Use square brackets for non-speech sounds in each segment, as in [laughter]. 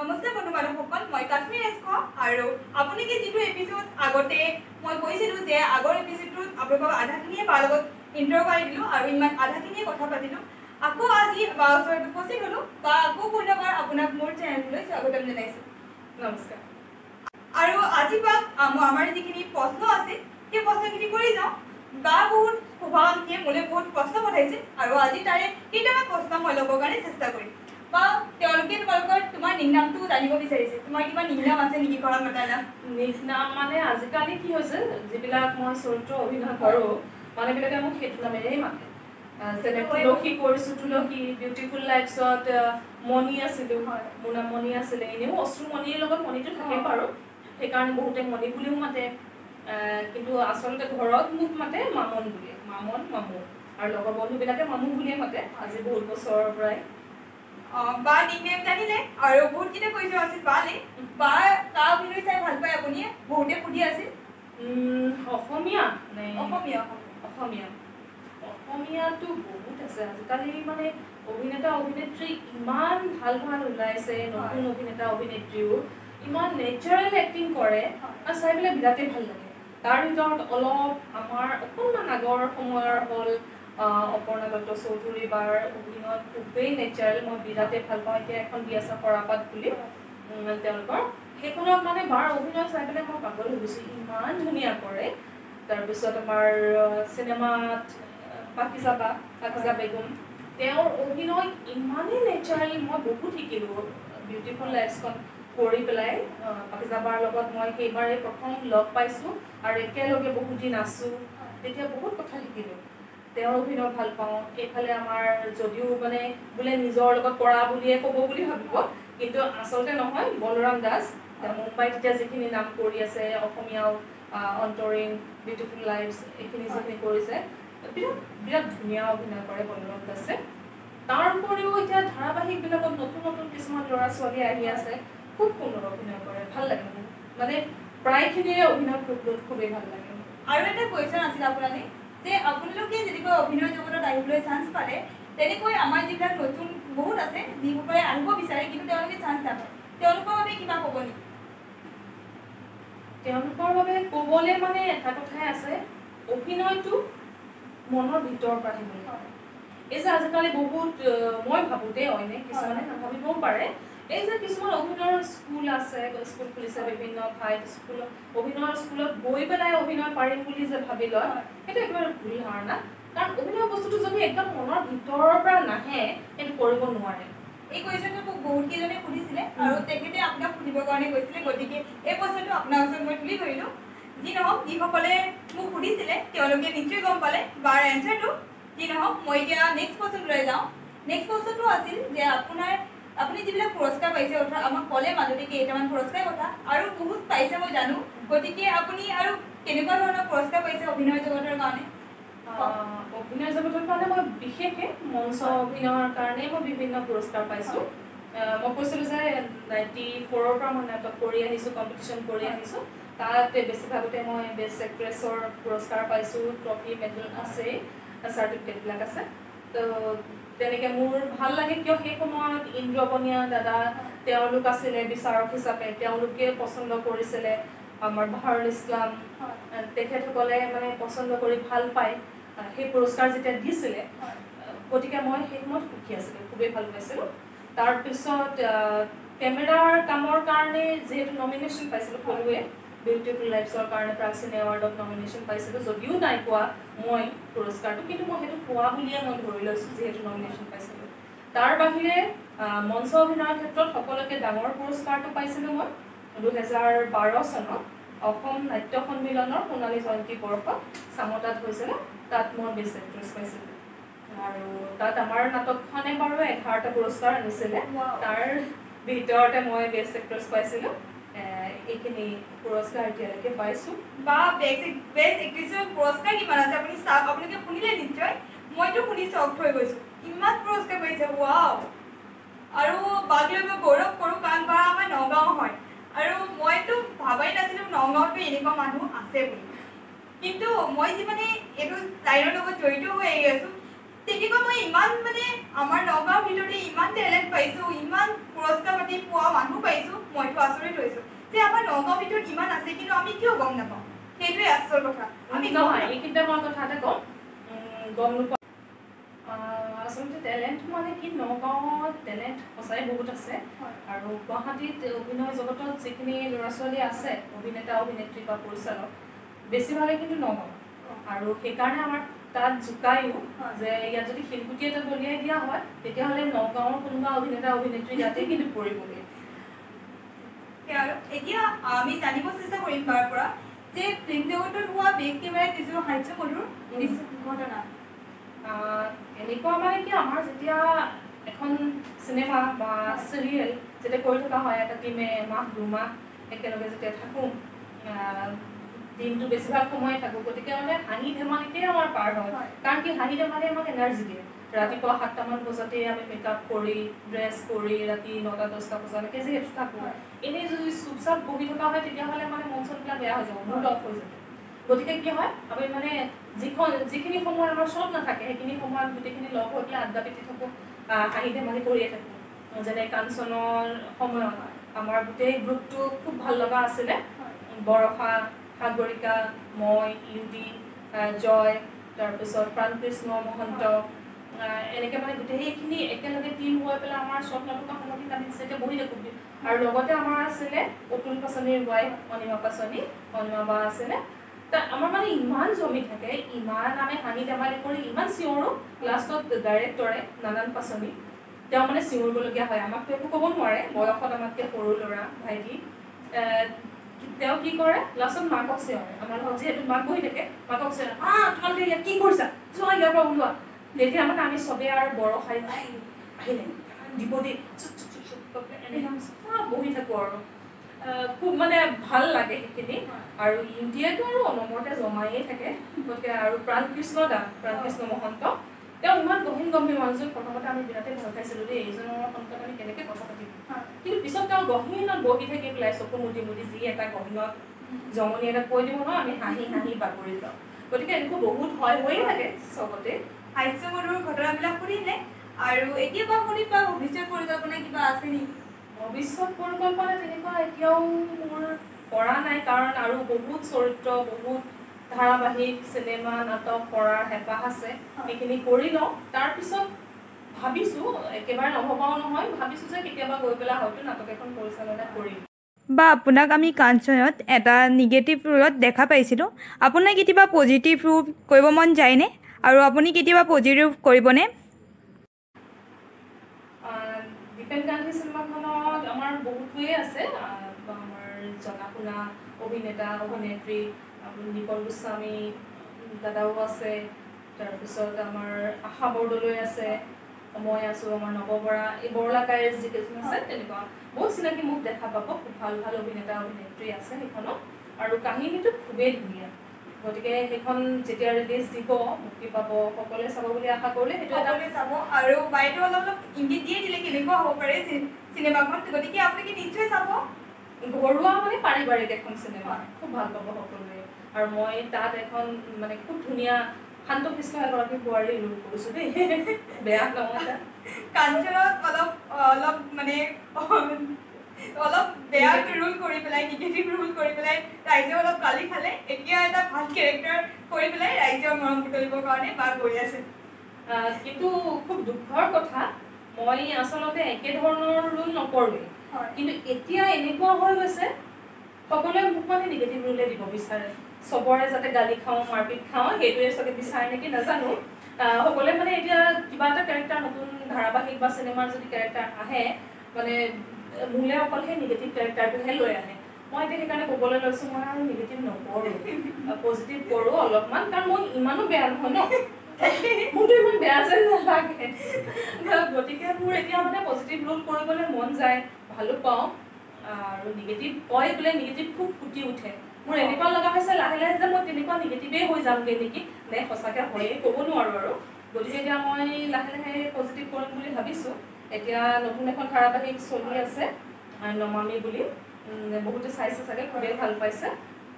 নমস্কাৰ বন্ধু বান্ধৱসকল মই কাশ্মীৰ এছ আৰু আপুনি কি যিটো এপিছ'ড আগতে মই কৈছিলোঁ যে আগৰ এপিছ'ডটোত আপোনালোকক আধাখিনিয়ে বাৰ লগত ইণ্টাৰ কৰি দিলোঁ আৰু ইমান আধাখিনিয়ে কথা পাতিলোঁ আকৌ আজি বা ওচৰত উপস্থিত হ'লোঁ বা আকৌ পুনৰবাৰ আপোনাক মোৰ চেনেলটোলৈ স্বাগতম জনাইছোঁ। নমস্কাৰ। আৰু আজি বা আম- আমাৰ যিখিনি প্ৰশ্ন আছে সেই প্ৰশ্নখিনি কৰি যাওঁ। বা বহুত শুভাকাংক্ষীয়ে মোলৈ বহুত প্ৰশ্ন পঠাইছে আৰু আজি তাৰে কেইটামান প্ৰশ্ন মই ল'বৰ কাৰণে চেষ্টা কৰিম। বা তেওঁলোকে তোমালোকৰ নিকনামটো জানিব বিচাৰিছে। তোমাৰ কিবা নিকনাম আছে নেকি ঘৰত মতাৰ নাম নিকনাম মানে আজিকালি কি হৈছে যিবিলাক মই চৰিত্ৰ অভিনয় কৰোঁ মানুহবিলাকে মোক সেইটো নামেৰেই মাতে। যেনে তুলসী কৰিছোঁ তুলসী বিউটিফুল লাইফছত মণি আছিলোঁ। হয়। মোৰ নাম মণি আছিলে। এনেও অশ্ৰু মণিৰ লগত মণিটো থাকে। বাৰু সেইকাৰণে বহুতে মণি বুলিও মাতে। কিন্তু আচলতে ঘৰত মোক মাতে মামন বুলি মামন মামু। আৰু লগৰ বন্ধুবিলাকে মামু বুলিয়ে মাতে আজি বহুত বছৰৰ পৰাই। বা নিকনেম জানিলে আৰু বহুতকেইটা কৈছোঁ আছিল বালে বা কা অভিনয় চাই ভাল পায় আপুনি বহুতে সুধি আছিল। অসমীয়া অসমীয়া অসমীয়া। অসমীয়াটো বহুত আছে। আজিকালি মানে অভিনেতা অভিনেত্ৰী ইমান ভাল ভাল ওলাইছে নতুন অভিনেতা অভিনেত্ৰীও। ইমান নেচাৰেল এক্টিং কৰে আৰু চাই পেলাই বিৰাটেই ভাল লাগে। তাৰ ভিতৰত অলপ আমাৰ অকণমান আগৰ সময়ৰ হ'ল অপৰ্ণা দত্ত চৌধুৰী বাৰ অভিনয় খুবেই নেচাৰেল মই বিৰাটেই ভাল পাওঁ এতিয়া এখন বিয়াছা কৰাপাত বুলি উম, তেওঁলোকৰ। সেইখনত মানে বাৰ অভিনয় চাই পেলাই মই পাগল গৈছোঁ ইমান ধুনীয়া কৰে। তাৰপিছত আমাৰ চিনেমাত আহ, পাকিজা বেগম তেওঁৰ অভিনয় ইমানেই নেচাৰেল মই বহুত শিকিলোঁ। বিউটিফুল লাইফছখন কৰি পেলাই আহ, পাকিজা বাৰ লগত মই সেইবাৰেই প্ৰথম লগ পাইছোঁ আৰু একেলগে বহুত দিন আছোঁ। তেতিয়া বহুত কথা শিকিলোঁ। তেওঁৰ অভিনয় ভাল পাওঁ। এইফালে আমাৰ যদিও মানে বোলে নিজৰ লগত কৰা বুলিয়ে ক'ব বুলি ভাবিব কিন্তু আচলতে নহয় বলৰাম দাস মুম্বাইত এতিয়া যিখিনি নাম কৰি আছে অসমীয়াও অন্তৰীণ বিউটিফুল লাইফছ এইখিনি যিখিনি কৰিছে বিৰাট বিৰাট ধুনীয়া অভিনয় কৰে বলৰাম দাসে। তাৰ উপৰিও এতিয়া ধাৰাবাহিকবিলাকত নতুন নতুন কিছুমান ল'ৰা ছোৱালী আহি আছে খুব সুন্দৰ অভিনয় কৰে ভাল লাগে মোৰ মানে প্ৰায়খিনিৰে অভিনয় খুব খুবেই ভাল লাগে। আৰু এটা কুৱেশ্যন আছিল আপোনালৈ। যে আপোনালোকে যেনেকৈ অভিনয় জগতত আহিবলৈ চান্স পালে তেনেকৈ আমাৰ যিবিলাক নতুন বহুত আছে যিসকলে আহিব বিচাৰে কিন্তু তেওঁলোকে চান্স নাপায়। তেওঁলোকৰ বাবে কিবা ক'ব নেকি? তেওঁলোকৰ বাবে ক'বলৈ মানে এটা কথাই আছে অভিনয়টো মনৰ ভিতৰৰ পৰা আহিব লাগে। এই যে আজিকালি বহুত মই ভাবোঁ দেই অইনে কিছুমানে নাভাবিবও পাৰে। এই যে কিছুমান অভিনয়ৰ স্কুল আছে স্কুল খুলিছে বিভিন্ন ঠাইত স্কুলত অভিনয়ৰ স্কুলত গৈ পেলাই অভিনয় পাৰিম বুলি যে ভাবি লয় সেইটো একেবাৰে ভুল ধাৰণা। কাৰণ অভিনয় বস্তুটো যদি একদম মনৰ ভিতৰৰ পৰা নাহে সেইটো কৰিব নোৱাৰে। এই কুৱেশ্যনটো মোক বহুত কেইজনে সুধিছিলে আৰু তেখেতে আপোনাক সুধিবৰ কাৰণে কৈছিলে গতিকে এই প্ৰশ্নটো আপোনাৰ ওচৰত মই তুলি ধৰিলোঁ। যি নহওক যিসকলে মোক সুধিছিলে তেওঁলোকে নিশ্চয় গম পালে বাৰ এনচাৰটো যি নহওক মই এতিয়া নেক্সট প্ৰশ্নটোলৈ যাওঁ। নেক্সট প্ৰশ্নটো আছিল যে আপোনাৰ আপুনি যিবিলাক পুৰস্কাৰ পাইছে অৰ্থাৎ আমাক ক'লে মাজতে কেইটামান পুৰস্কাৰ কথা আৰু বহুত পাইছে মই জানো। গতিকে আপুনি আৰু কেনেকুৱা ধৰণৰ পুৰস্কাৰ পাইছে অভিনয় জগতৰ কাৰণে? অভিনয় জগতৰ কাৰণে মই বিশেষকৈ মঞ্চ অভিনয়ৰ কাৰণে মই বিভিন্ন পুৰস্কাৰ পাইছোঁ। মই কৈছিলোঁ যে নাইণ্টি ফ'ৰৰ পৰা মই নাটক কৰি আহিছোঁ কম্পিটিশ্যন কৰি আহিছোঁ তাত বেছিভাগতে মই বেষ্ট এক্ট্ৰেছৰ পুৰস্কাৰ পাইছোঁ ট্ৰফি মেডেল আছেই চাৰ্টিফিকেটবিলাক আছে। তো তেনেকৈ মোৰ ভাল লাগে কিয় সেই সময়ত ইন্দ্ৰবনীয়া দাদা তেওঁলোক আছিলে বিচাৰক হিচাপে। তেওঁলোকে পচন্দ কৰিছিলে আমাৰ বাহাৰুল ইছলাম। তেখেতসকলে মানে পচন্দ কৰি ভাল পায়। সেই পুৰস্কাৰ যেতিয়া দিছিলে গতিকে মই সেই সময়ত সুখী আছিলোঁ খুবেই ভাল পাইছিলোঁ। তাৰপিছত কেমেৰাৰ কামৰ কাৰণে যিহেতু নমিনেশ্যন পাইছিলোঁ সকলোৱে বিউটিফুল লাইফছৰ কাৰণে প্ৰাক্সিন এৱাৰ্ডত নমিনেশ্যন পাইছিলোঁ। যদিও নাই পোৱা মই পুৰস্কাৰটো কিন্তু মই সেইটো পোৱা বুলিয়ে মই ধৰি লৈছোঁ যিহেতু নমিনেশ্যন পাইছিলোঁ। তাৰ বাহিৰে মঞ্চ অভিনয়ৰ ক্ষেত্ৰত সকলোকে ডাঙৰ পুৰস্কাৰটো পাইছিলোঁ মই দুহেজাৰ বাৰ চনত। অসম নাট্য সন্মিলনৰ সোণালী জয়ন্তী বৰ্ষত চামতাত হৈছিলে তাত মই বেষ্ট এক্ট্ৰেছ পাইছিলোঁ। আৰু তাত আমাৰ নাটকখনে বাৰু এঘাৰটা পুৰস্কাৰ আনিছিলে. তাৰ ভিতৰতে মই বেষ্ট এক্ট্ৰেছ পাইছিলোঁ। এইখিনি পুৰস্কাৰ এতিয়ালৈকে পাইছোঁ। বা বেষ্ট বেষ্ট এক্ট্ৰেছৰ পুৰস্কাৰ কিমান আছে আপুনি চাওক আপোনালোকে শুনিলে নিশ্চয়। মইতো শুনি চক হৈ গৈছোঁ। ইমান পুৰস্কাৰ পাইছে ৱাও আৰু বাক লৈ মই গৌৰৱ কৰোঁ কাৰণ বা আমাৰ নগাঁও হয়। আৰু মইতো ভাবাই নাছিলোঁ নগাঁৱতো এনেকুৱা মানুহ আছে বুলি। কিন্তু মই যিমানে এইটো লাইনৰ লগত জড়িত হৈ আহি আছোঁ তেনেকুৱা মই ইমান মানে আমাৰ নগাঁৱৰ ভিতৰতে ইমান টেলেণ্ট পাইছোঁ ইমান পুৰস্কাৰ পাতি পোৱা মানুহ পাইছোঁ মইতো আচৰিত হৈছোঁ। যে আমাৰ নগাঁৱৰ ভিতৰত ইমান আছে কিন্তু আমি কিয় গম নাপাওঁ? সেইটোৱে আচল কথা। আমি নহয়। এইখিনিতে মই কথা এটা কওঁ। উম, গম নোপোৱা। আচলতে টেলেণ্ট মানে কি? নগাঁৱত টেলেণ্ট সঁচাই বহুত আছে। আৰু গুৱাহাটীত অভিনয় জগতত যিখিনি ল'ৰা ছোৱালী আছে অভিনেতা অভিনেত্ৰী বা পৰিচালক বেছিভাগে কিন্তু নগাঁও। আৰু সেইকাৰণে আমাৰ তাত জোকায়ো। যে ইয়াত যদি শিলগুটি এটা দলিয়াই দিয়া হয় তেতিয়াহ'লে নগাঁৱৰ কোনোবা অভিনেতা অভিনেত্ৰী ইয়াতে কিন্তু পৰিবগৈ। সেয়া আৰু। এতিয়া আমি জানিব চেষ্টা কৰিম তাৰ পৰা যে ফিল্ম জগতত হোৱা বেগ কেমেৰাই কিছু হাস্যমধুৰ কিছু ঘটনা এনেকুৱা মানে কি আমাৰ যেতিয়া এখন চিনেমা বা চিৰিয়েল যেতিয়া কৰি থকা হয় এটা টিমে এমাহ দুমাহ একেলগে যেতিয়া থাকোঁ দিনটো বেছিভাগ সময় থাকোঁ গতিকে মানে হাঁহি ধেমালিতে আমাৰ পাৰ হয়। কাৰণ কি হাঁহি ধেমালি আমাক এনাৰ্জি দিয়ে। ৰাতিপুৱা সাতটামান বজাতে আমি মেকআপ কৰি ড্ৰেছ কৰি ৰাতি নটা দহটা বজালৈকে যিহেতু থাকোঁ। এনেই যদি চুপচাপ বহি থকা হয় তেতিয়াহ'লে মানে মন চনবিলাক বেয়া হৈ যাব মুড অফ হৈ যাব। গতিকে কি হয় আমি মানে যিখন যিখিনি সময় আমাৰ চব নাথাকে সেইখিনি সময়ত গোটেইখিনি লগ হৈ পেলাই আড্ডা পিটি থাকোঁ হাঁহি ধেমালি কৰিয়ে থাকোঁ। যেনে কাঞ্চনৰ সময়ত আমাৰ গোটেই গ্ৰুপটো খুব ভাল লগা আছিলে। বৰষা সাগৰিকা মই ইউডি আহ, জয় তাৰপিছত প্ৰাণকৃষ্ণ মহন্ত এনেকে মানে গোটেইখিনি একেলগে টিম হৈ পেলাই আমাৰ নতুকা সময়খিনিত আমি যেতিয়া বহি থাকোঁ। আৰু লগতে আমাৰ আছিলে অতুল পাচনিৰ ৱাইফ অনিমা পাচনি অনিমা বা আছিলে। আমাৰ মানে ইমান জমি থাকে ইমান আমি হাঁহি ধেমালি কৰি ইমান চিঞৰোঁ। লাষ্টত ডাইৰেক্টৰে নানান পাচনি। তেওঁ মানে চিঞৰিবলগীয়া হয় আমাকতো একো ক'ব নোৱাৰে বয়সত আমাতকৈ সৰু ল'ৰা ভাইটি। তেওঁ কি কৰে লাষ্টত মাকক চিঞৰে। আমাৰ লগত যিহেতু মাক বহি থাকে মাকক চিঞৰে আ তোমালোকে ইয়াত কি কৰিছা? যোৱা ইয়াৰ পৰা ওলোৱা। তেতিয়া মানে আমি চবেই আৰু বৰষাই "আই, আহিলে। দিব দেই চুপ, চুপ, চুপ, চুপ, চুপ", এনেকে আমি চব বহি থাকোঁ আৰু। খুব মানে ভাল লাগে সেইখিনি। আৰু ইণ্ডিয়াটো আৰু অনমতে জমায়ে থাকে। গতিকে আৰু প্ৰাণকৃষ্ণ দা প্ৰাণকৃষ্ণ মহন্ত তেওঁ ইমান গহীন গম্ভীৰ মানুহজন। প্ৰথমতে আমি বিৰাটেই ভয় খাইছিলোঁ দেই এইজনৰ সন্মুখত আমি কেনেকৈ কথা পাতিম। কিন্তু পিছত তেওঁ গহীনত বহি থাকি পেলাই চকু মুদি মুদি যি এটা গহীনত জমনি এটা কৈ দিব ন আমি হাঁহি হাঁহি বাগৰি যাওঁ। গতিকে এনেকুৱা বহুত হয় হৈয়ে থাকে চবতে। হাস্যমধুৰ ঘটনাবিলাক শুনিলে। আৰু এতিয়া বা শুনি বা ভৱিষ্যত পৰিকল্পনা কিবা আছে নেকি? ভৱিষ্যত পৰিকল্পনা তেনেকুৱা এতিয়াও মোৰ কৰা নাই। কাৰণ আৰু বহুত চৰিত্ৰ বহুত ধাৰাবাহিক চিনেমা নাটক কৰাৰ হেঁপাহ আছে। সেইখিনি কৰি লওঁ। তাৰপিছত ভাবিছোঁ একেবাৰে নভবাও নহয় ভাবিছোঁ যে কেতিয়াবা গৈ পেলাই হয়তো নাটক এখন পৰিচালনা কৰিম। বা আপোনাক আমি কাঞ্চনত এটা নিগেটিভ ৰোলত দেখা পাইছিলোঁ। আপোনাৰ কেতিয়াবা পজিটিভ ৰোল কৰিব মন যায়নে? আৰু আপুনি কেতিয়াবা পজিটিভ কৰিবনে? দীপেন গান্ধী চিনেমাখনত আমাৰ বহুতোৱে আছে। আমাৰ জনা শুনা অভিনেতা অভিনেত্ৰী আপুনি গোস্বামী দাদাও আছে। তাৰপিছত আমাৰ আশা বৰদলৈ আছে। মই আছোঁ আমাৰ নৱ বৰা এই বৰলা কাইৰ যিকেইজন আছে তেনেকুৱা বহুত চিনাকি মোক দেখা পাব। খুব ভাল ভাল অভিনেতা অভিনেত্ৰী আছে সেইখনত। আৰু কাহিনীটো খুবেই ধুনীয়া। গতিকে সেইখন যেতিয়া ৰিলিজ দিব মুক্তি পাব সকলোৱে চাব বুলি আশা কৰিলে সেইটো এটা চাব আৰু বাইদেউ অলপ অলপ ইংগিত দিয়ে দিলে কেনেকুৱা হ'ব পাৰে চিনেমাখন গতিকে আপোনালোকে নিশ্চয় চাব। ঘৰুৱা মানে পাৰিবাৰিক এখন চিনেমা খুব ভাল পাব সকলোৱে। আৰু মই তাত এখন মানে খুব ধুনীয়া শান্তশিষ্ট এগৰাকী বোৱাৰী ৰোল কৰিছোঁ দেই। [laughs] বেয়া নহয় কাঞ্চনত অলপ অলপ মানে অলপ বেয়া ৰোল কৰি পেলাই নিগেটিভ ৰোল কৰি পেলাই ৰাইজে অলপ গালি খালে কেৰেক্টাৰ কৰি পেলাই ৰাইজৰ মৰম বুটলিবৰ কাৰণে বা গৈ আছে। কিন্তু খুব দুখৰ কথা মই আচলতে একেধৰণৰ ৰোল নকৰোঁৱেই। কিন্তু এতিয়া এনেকুৱা হৈ গৈছে সকলোৱে মোক মানে নিগেটিভ ৰোলে দিব বিচাৰে। চবৰে যাতে গালি খাওঁ মাৰপিট খাওঁ সেইটোৱে চাগে বিচাৰে নেকি নাজানো। সকলোৱে মানে এতিয়া কিবা এটা কেৰেক্টাৰ নতুন ধাৰাবাহিক বা চিনেমাৰ যদি কেৰেক্টাৰ আহে মানে মোলে অকল সেই নিগেটিভ কেৰেক্টাৰটোহে লৈ আহে। মই এতিয়া সেইকাৰণে ক'বলৈ লৈছোঁ মই আৰু নিগেটিভ নকৰোঁ। পজিটিভ কৰোঁ অলপমান কাৰণ মই ইমানো বেয়া নহয় ন? মোৰতো ইমান বেয়া যেন নালাগে। গতিকে মোৰ এতিয়া মানে পজিটিভ ৰোল কৰিবলৈ মন যায় ভালো পাওঁ। আৰু নিগেটিভ কয় বোলে নিগেটিভ খুব ফুটি উঠে। মোৰ এনেকুৱা লগা হৈছে লাহে লাহে যে মই তেনেকুৱা নিগেটিভেই হৈ যামগৈ নেকি? নে সঁচাকৈ হয়েই ক'ব নোৱাৰোঁ আৰু। গতিকে এতিয়া মই লাহে লাহে পজিটিভ কৰিম বুলি ভাবিছোঁ। এতিয়া নতুন এখন ধাৰাবাহিক চলি আছে নমামি বুলি। বহুতে চাইছে চাগে খুবেই ভাল পাইছে।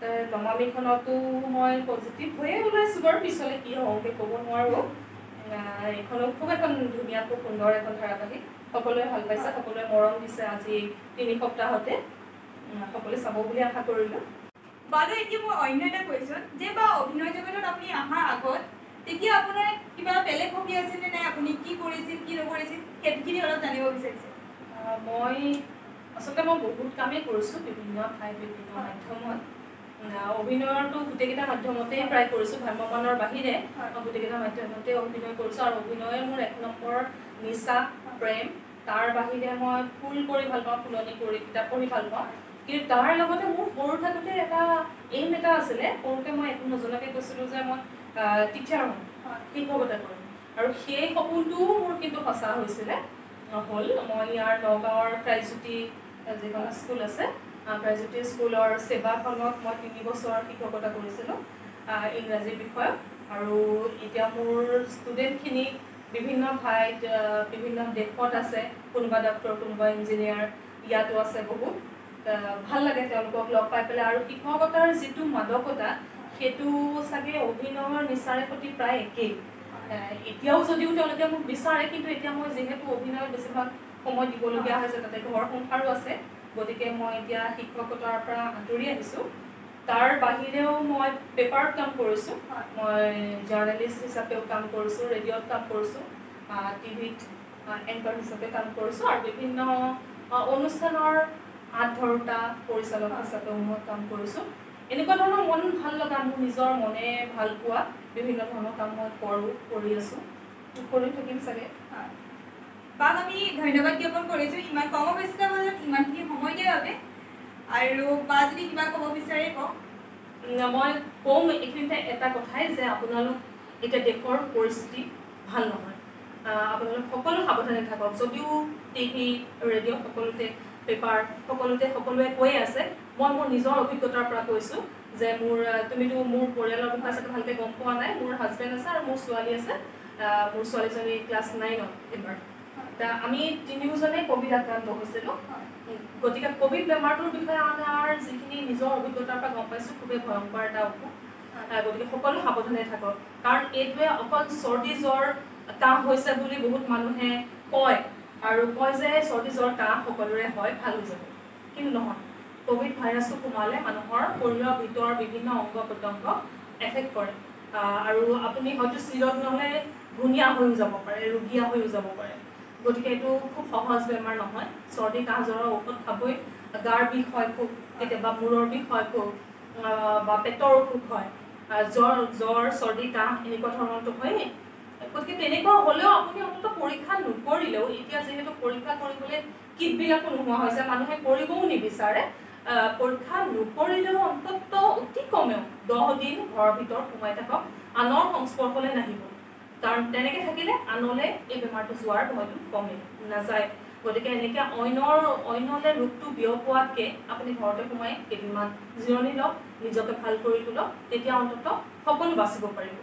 তে নমামিখনতো মই পজিটিভ হৈয়ে ওলাইছোঁ বাৰু পিছলৈ কি হওঁগৈ ক'ব নোৱাৰোঁ। এইখনো খুব এখন ধুনীয়া খুব সুন্দৰ এখন ধাৰাবাহিক। সকলোৱে ভাল পাইছে সকলোৱে মৰম দিছে আজি তিনি সপ্তাহতে। সকলোৱে চাব বুলি আশা কৰিলোঁ। বাৰু এতিয়া মই অন্য এটা কুৱেশ্যন যে বা অভিনয় জগতত আপুনি অহাৰ আগত তেতিয়া আপোনাৰ কিবা বেলেগ হবি আছিলে নে আপুনি কি কৰিছিল কি নকৰিছিল? সেইখিনি অলপ জানিব বিচাৰিছোঁ। মই আচলতে মই বহুত কামেই কৰিছোঁ বিভিন্ন ঠাই বিভিন্ন মাধ্যমত। আহ, অভিনয়ৰতো গোটেইকেইটা মাধ্যমতেই প্ৰায় কৰিছোঁ ভ্ৰাম্যমানৰ বাহিৰে। মই গোটেইকেইটা মাধ্যমতে অভিনয় কৰিছোঁ আৰু অভিনয়ে মোৰ এক নম্বৰ নিচা প্ৰেম। তাৰ বাহিৰে মই ফুল কৰি ভাল পাওঁ ফুলনি কৰি কিতাপ পঢ়ি ভাল পাওঁ। কিন্তু তাৰ লগতে মোৰ সৰু থাকোঁতে এটা এইম এটা আছিলে সৰুতে মই একো নজনাকৈ কৈছিলোঁ যে মই টিচাৰ হ'ম শিক্ষকতা কৰিম। আৰু সেই সপোনটোও মোৰ কিন্তু সঁচা হৈছিলে। হ'ল মই ইয়াৰ নগাঁৱৰ প্ৰাইজজ্যোতি যিখন স্কুল আছে আহ, প্ৰাইজজ্যোতি স্কুলৰ ছেবাখনত মই তিনি বছৰ শিক্ষকতা কৰিছিলোঁ ইংৰাজী বিষয়ত। আৰু এতিয়া মোৰ ষ্টুডেণ্টখিনি বিভিন্ন ঠাইত বিভিন্ন দেশত আছে। কোনোবা ডক্টৰ কোনোবা ইঞ্জিনিয়াৰ ইয়াতো আছে বহুত। ভাল লাগে তেওঁলোকক লগ পাই পেলাই। আৰু শিক্ষকতাৰ যিটো মাদকতা সেইটো চাগে অভিনয়ৰ নিচাৰে সৈতে প্ৰায় একেই। এতিয়াও যদিও তেওঁলোকে মোক বিচাৰে কিন্তু এতিয়া মই যিহেতু অভিনয়ত বেছিভাগ সময় দিবলগীয়া হৈছে তাতে ঘৰ সংসাৰো আছে। গতিকে মই এতিয়া শিক্ষকতাৰ পৰা আঁতৰি আহিছোঁ। তাৰ বাহিৰেও মই পেপাৰত কাম কৰিছোঁ। মই জাৰ্নেলিষ্ট হিচাপেও কাম কৰিছোঁ ৰেডিঅ'ত কাম কৰিছোঁ টিভিত এংকাৰ হিচাপে কাম কৰিছোঁ আৰু বিভিন্ন অনুষ্ঠানৰ হাত ধৰোতা পৰিচালক হিচাপেও মই কাম কৰিছোঁ। এনেকুৱা ধৰণৰ মন ভাল লগা মোৰ নিজৰ মনে ভাল পোৱা বিভিন্ন ধৰণৰ কাম মই কৰোঁ কৰি আছোঁ। কৰি থাকিম চাগে। বাক আমি ধন্যবাদ জ্ঞাপন কৰিছোঁ ইমান কম ব্যস্ততাৰ মাজত ইমানখিনি সময় দিয়াৰ বাবে। আৰু বা যদি কিবা ক'ব বিচাৰে কওক। মই কম এইখিনিতে এটা কথাই যে আপোনালোক এতিয়া দেশৰ পৰিস্থিতি ভাল নহয়। আপোনালোক সকলো সাৱধানে থাকক। যদিও টিভি ৰেডিঅ' সকলোতে পেপাৰ সকলোতে সকলোৱে কৈয়ে আছে মই মোৰ নিজৰ অভিজ্ঞতাৰ পৰা কৈছোঁ যে মোৰ তুমিতো মোৰ পৰিয়ালৰ বিষয়ে চাগে ভালকৈ গম পোৱা নাই মোৰ হাজবেণ্ড আছে আৰু মোৰ ছোৱালী আছে। মোৰ ছোৱালীজনী ক্লাছ নাইনত এইবাৰ আমি তিনিওজনে ক'ভিড আক্ৰান্ত হৈছিলোঁ। গতিকে ক'ভিড বেমাৰটোৰ বিষয়ে আমাৰ যিখিনি নিজৰ অভিজ্ঞতাৰ পৰা গম পাইছোঁ খুবেই ভয়ংকৰ এটা অসুখ। গতিকে সকলো সাৱধানে থাকক। কাৰণ এইটোৱে অকল চৰ্দি জ্বৰ কাহ হৈছে বুলি বহুত মানুহে কয় আৰু কয় যে চৰ্দি জ্বৰ কাহ সকলোৰে হয় ভাল হৈ যাব। কিন্তু নহয় ক'ভিড ভাইৰাছটো সোমালে মানুহৰ শৰীৰৰ ভিতৰৰ বিভিন্ন অংগ প্ৰত্যংগ এফেক্ট কৰে। আৰু আপুনি হয়তো চিৰদিনলৈ ঘূণীয়া হৈও যাব পাৰে ৰোগীয়া হৈও যাব পাৰে। গতিকে এইটো খুব সহজ বেমাৰ নহয়। চৰ্দি কাহ জ্বৰৰ ঔষধ খাবই। গাৰ বিষ হয় খুব কেতিয়াবা মূৰৰ বিষ হয় খুব বা পেটৰ অসুখ হয়। জ্বৰ জ্বৰ চৰ্দি কাহ এনেকুৱা ধৰণৰতো হয়েই। গতিকে তেনেকুৱা হ'লেও আপুনি অন্ততঃ পৰীক্ষা নকৰিলেও এতিয়া যিহেতু পৰীক্ষা কৰিবলৈ কিটবিলাকো নোহোৱা হৈছে মানুহে কৰিবও নিবিচাৰে পৰীক্ষা নকৰিলেও অন্ততঃ অতি কমেও দহ দিন ঘৰৰ ভিতৰত সোমাই থাকক। আনৰ সংস্পৰ্শলৈ নাহিব। কাৰণ তেনেকে থাকিলে আনলৈ এই বেমাৰটো যোৱাৰ ভয়টো কমে নাযায়। গতিকে এনেকে অন্যৰ অন্যলৈ ৰোগটো বিয়পোৱাতকৈ আপুনি ঘৰতে সোমাই কেইদিনমান জিৰণি লওক নিজকে ভাল কৰি তোলক তেতিয়া অন্ততঃ সকলো বাচিব পাৰিব।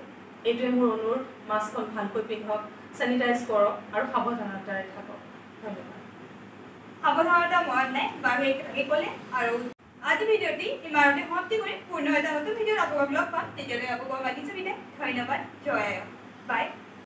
এইটোৱে মোৰ অনুৰোধ। মাস্কখন ভালকৈ পিন্ধক চেনিটাইজ কৰক আৰু সাৱধানতাৰে থাকক। ধন্যবাদ। সাৱধানতা মনত নাই বাৰু এই ক'লে আৰু আজি ভিডিঅ'টি ইমানতে সমাপ্তি কৰিম। পুনৰ এটা নতুন ভিডিঅ'ত আপোনালোকক লগ পাম। তেতিয়ালৈ আপোনালোকৰ লাগিছে বিদায়। ধন্যবাদ। জয়। অসম। Bye.